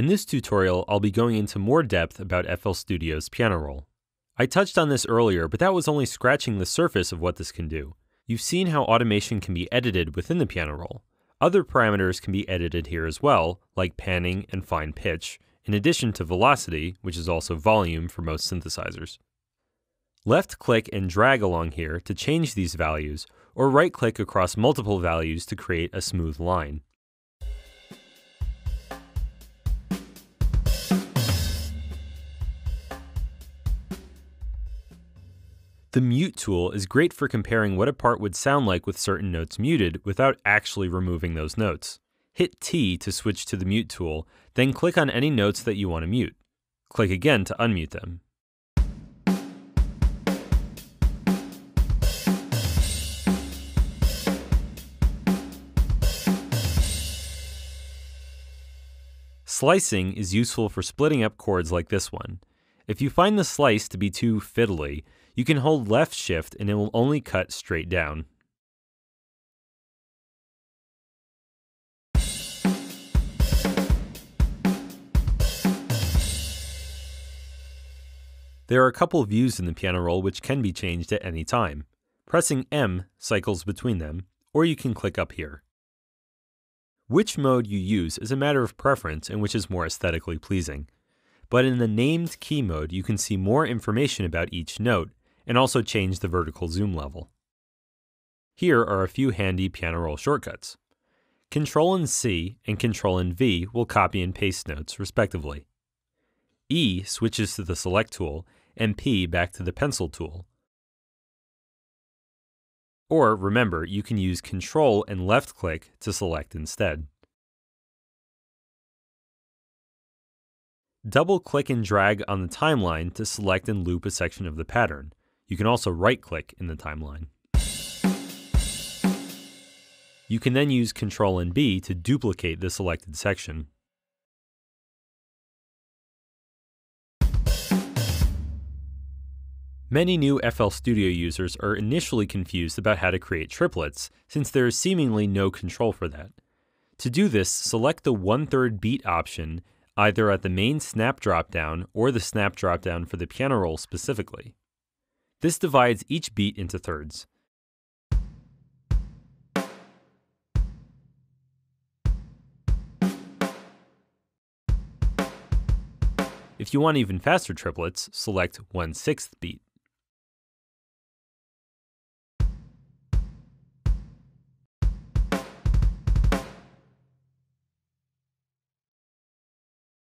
In this tutorial, I'll be going into more depth about FL Studio's piano roll. I touched on this earlier, but that was only scratching the surface of what this can do. You've seen how automation can be edited within the piano roll. Other parameters can be edited here as well, like panning and fine pitch, in addition to velocity, which is also volume for most synthesizers. Left click and drag along here to change these values, or right click across multiple values to create a smooth line. The mute tool is great for comparing what a part would sound like with certain notes muted without actually removing those notes. Hit T to switch to the mute tool, then click on any notes that you want to mute. Click again to unmute them. Slicing is useful for splitting up chords like this one. If you find the slice to be too fiddly, you can hold left shift and it will only cut straight down. There are a couple views in the piano roll which can be changed at any time. Pressing M cycles between them, or you can click up here. Which mode you use is a matter of preference and which is more aesthetically pleasing. But in the named key mode, you can see more information about each note and also change the vertical zoom level. Here are a few handy piano roll shortcuts. Control and C and Control and V will copy and paste notes, respectively. E switches to the Select tool, and P back to the Pencil tool. Or remember, you can use Control and left click to select instead. Double click and drag on the timeline to select and loop a section of the pattern. You can also right click in the timeline. You can then use Ctrl and B to duplicate the selected section. Many new FL Studio users are initially confused about how to create triplets, since there is seemingly no control for that. To do this, select the one-third beat option either at the main snap dropdown or the snap dropdown for the piano roll specifically. This divides each beat into thirds. If you want even faster triplets, select 1 6th beat.